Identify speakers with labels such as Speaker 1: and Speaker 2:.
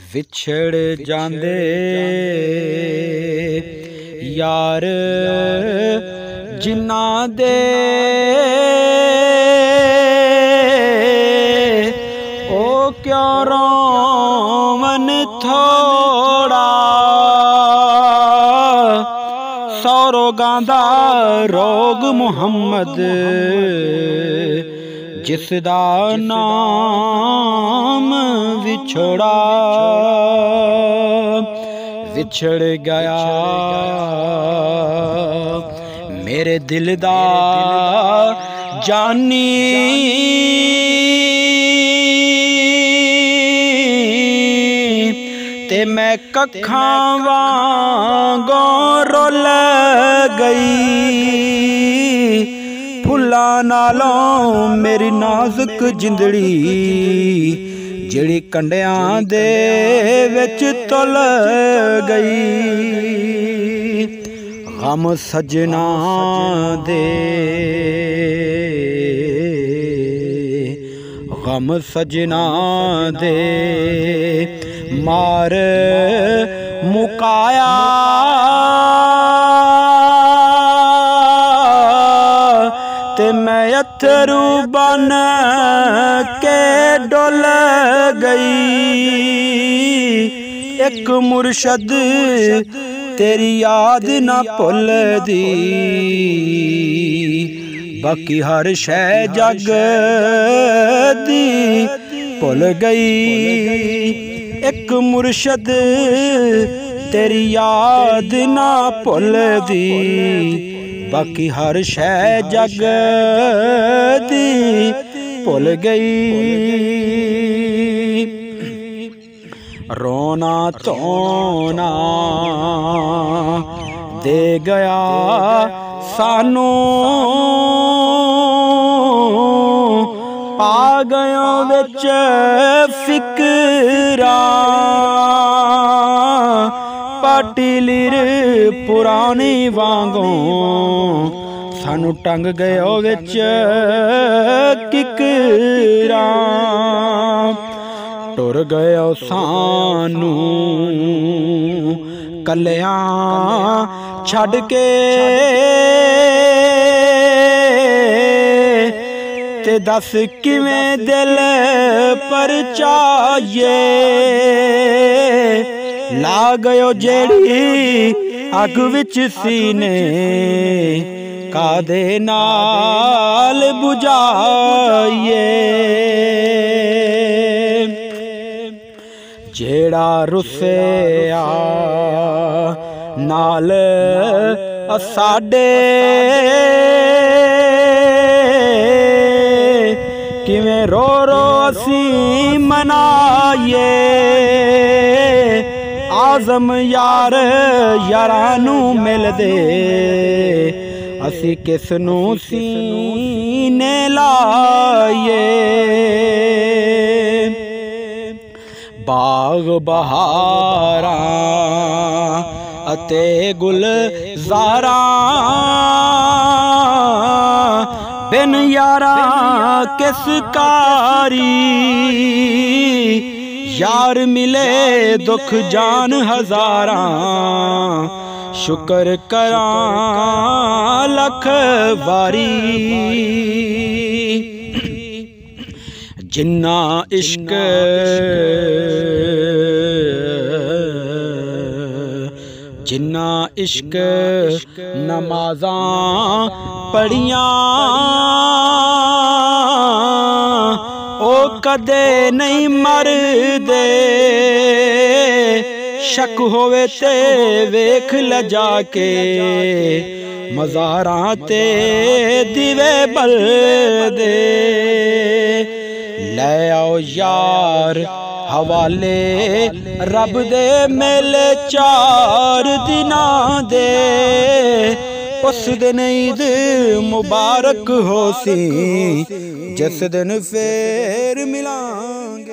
Speaker 1: ਵਿਛੜ ਜਾਂਦੇ ਯਾਰ ਜਿਨ੍ਹਾਂ ਦੇ ਉਹ ਕਿਉਂ ਰੋਵਨ ਥੋੜਾ? ਸੌ ਰੋਗਾਂ ਦਾ ਰੋਗ ਮੁਹੰਮਦ। ਜਿਸ ਦਾ ਨਾਮ ਵਿਛੋੜਾ, ਵਿਛੜ ਗਿਆ। ਮੇਰੇ ਦਿਲ ਦਾ ਜਾਨੀ। ਤੇ ਮੈਂ ਕੱਖਾਂ ਵਾਂਗੋਂ ਰੁੱਲ ਗਈ। ਫੁੱਲਾਂ ਨਾਲੋਂ ਮੇਰੀ ਨਾਜ਼ੁਕ ਜਿੰਦੜੀ, ਜਿਹੜੀ ਕੰਡਿਆਂ ਦੇ ਵਿੱਚ ਤੁਲ ਗਈ। ਗਮ ਸਜਣਾ ਦੇ। ਗਮ ਸਜਣਾ ਦੇ। ਮਾਰ ਮੁਕਾਇਆ ਮੈਂ ਅਥਰੂ ਬਨ ਕੇ ਡੁੱਲ ਗਈ ਇੱਕ ਮੁਰਸ਼ਦ ਤੇਰੀ ਯਾਦ ਨਾ ਭੁੱਲਦੀ ਬਾਕੀ ਹਰ ਸ਼ੈ ਜਗ ਦੀ ਭੁੱਲ ਗਈ ਇੱਕ ਮੁਰਸ਼ਦ ਤੇਰੀ ਯਾਦ ਨਾ ਭੁੱਲਦੀ ਬਾਕੀ ਹਰ ਸ਼ੈ ਜਗ ਦੀ ਭੁੱਲ ਗਈ। ਰੋਣਾ ਧੋਣਾ ਦੇ ਗਿਆ ਸਾਨੂੰ। ਆ ਗਿਆ ਵਿੱਚ ਫਿਕਰਾਂ। ਪਾਟੀਲਿਰ ਪੁਰਾਣੀ ਵਾਂਗੋਂ ਸਾਨੂੰ ਟੰਗ ਗਏ ਵਿੱਚ ਕਿਕਰਾਂ ਟੁਰ ਗਏ ਸਾਨੂੰ ਕੱਲਿਆਂ ਛੱਡ ਕੇ। ਤੇ ਦੱਸ ਕਿਵੇਂ ਦਿਲ ਪਰਚਾਏ ਲਾ ਗਇਓ ਜਿਹੜੀ ਅੱਗ ਵਿੱਚ ਸੀਨੇ ਕਾਦੇ ਨਾਲ 부ਝਾਈਏ ਜਿਹੜਾ ਰੁੱਸਿਆ ਨਾਲ ਸਾਡੇ ਕਿਵੇਂ ਰੋ ਆਜ਼ਮ ਯਾਰ ਯਾਰਾਂ ਨੂੰ ਮਿਲਦੇ। ਅਸੀਂ ਕਿਸ ਨੂੰ ਸੀਨੇ ਲਾਈਏ? ਬਾਗ ਬਹਾਰਾਂ ਅਤੇ ਗੁਲਜ਼ਾਰਾਂ। ਬਿਨ ਯਾਰਾ ਕਿਸ ਕਾਰੀ ਯਾਰ ਮਿਲੇ ਦੁੱਖ ਜਾਨ ਹਜ਼ਾਰਾਂ ਸ਼ੁਕਰ ਕਰਾਂ ਲੱਖ ਵਾਰੀ ਜਿੰਨਾ ਇਸ਼ਕ ਜਿੰਨਾ ਇਸ਼ਕ ਨਮਾਜ਼ਾਂ ਪੜੀਆਂ ਉਹ ਕਦੇ ਨਹੀਂ ਮਰਦੇ। ਸ਼ੱਕ ਹੋਵੇ ਤੇ ਵੇਖ ਲੈ ਜਾ ਕੇ। ਮਜ਼ਾਰਾਂ ਤੇ ਦਿਵੇ ਬਲਦੇ। ਲੈ ਆਓ ਯਾਰ, ਹਵਾਲੇ ਰੱਬ ਦੇ ਮੇਲੇ ਚਾਰ ਦਿਨਾਂ ਦੇ। ਉਸ ਦਿਨ ਈਦ ਮੁਬਾਰਕ ਹੋ ਸੀ। ਜਿਸ ਦਿਨ ਫੇਰ ਮਿਲਾਂਗੇ।